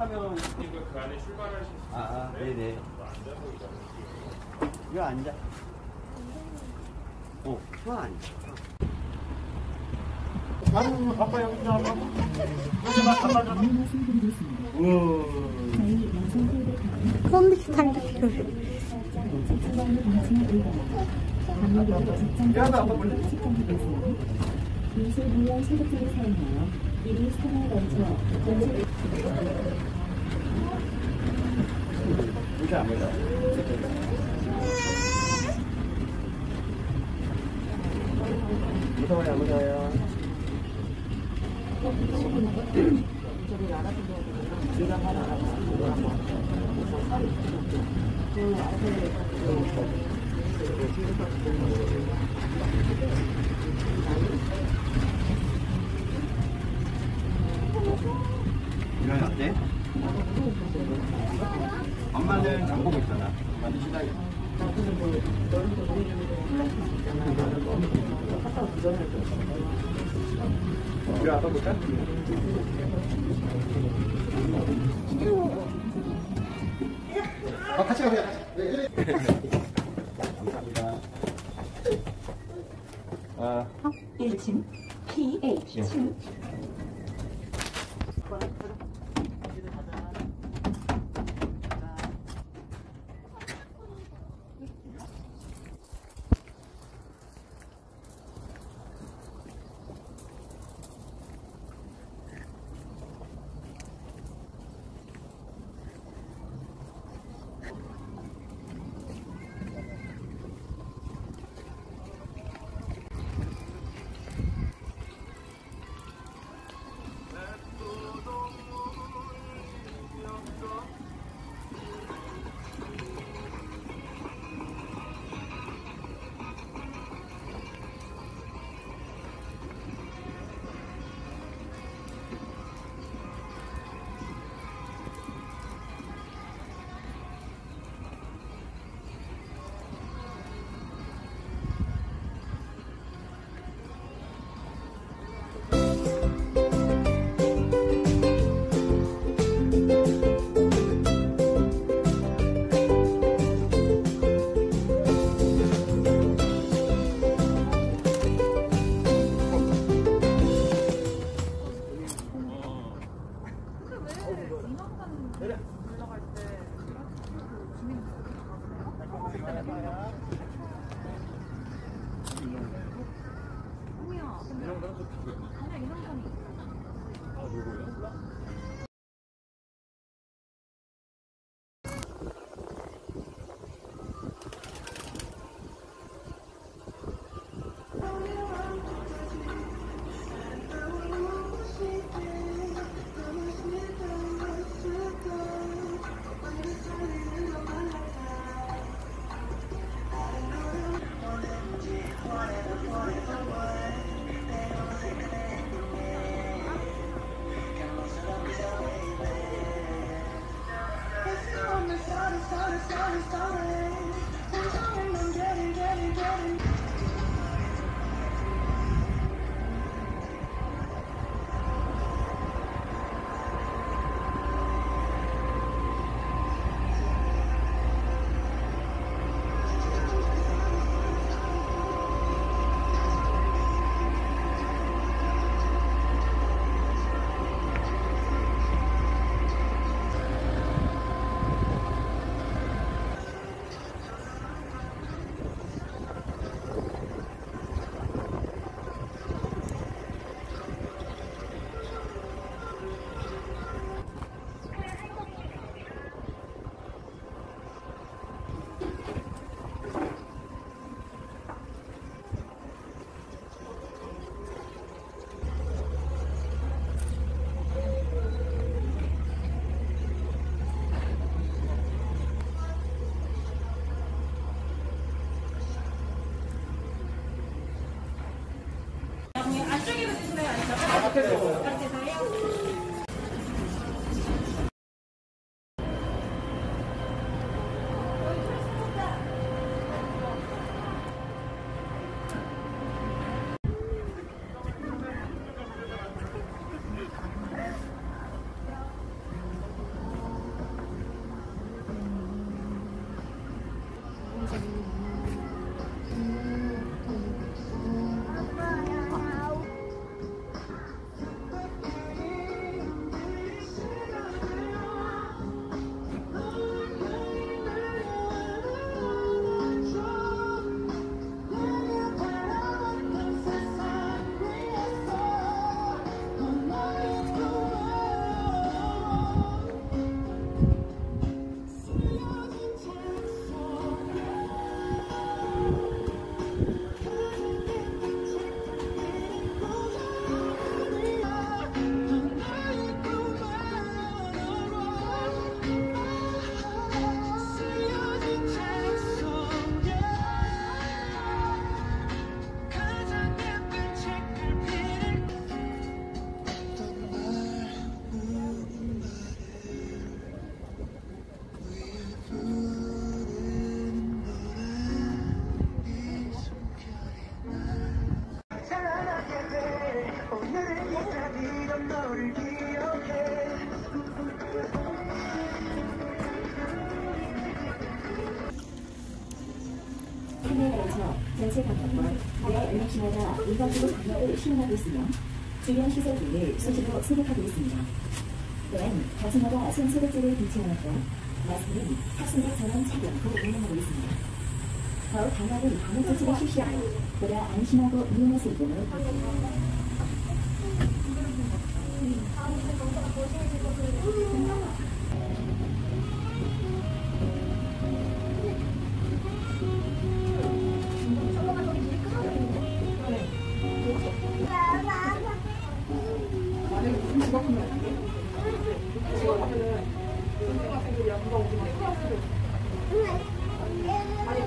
시작하면 그 안에 출발하신 네네. 일하는 이거 앉아. 어, 좋아, 앉아. 아빠 보여. 무서워요, 무서워요. 이건 어때? 엄마는 장 보고 있잖아. 완전 시작이야. 이거 아빠 볼까? 아, 같이 가세요. 감사합니다. 아, 1층 PH2 started, started, started, started. I'm getting, getting, getting. Because 전체 방역과 내 알림시마다 일반적으로 방역을 시행하고 있으며 주변 시설 등을 수시로 소독하고 있습니다. 또한 가정마다 손소독제를 비치하였고 마스크는 탑승객 전원 착용 후 운영하고 있습니다. 더욱 강화된 방역 조치를 실시하여 보다 안심하고 이용할 수 있도록 아니,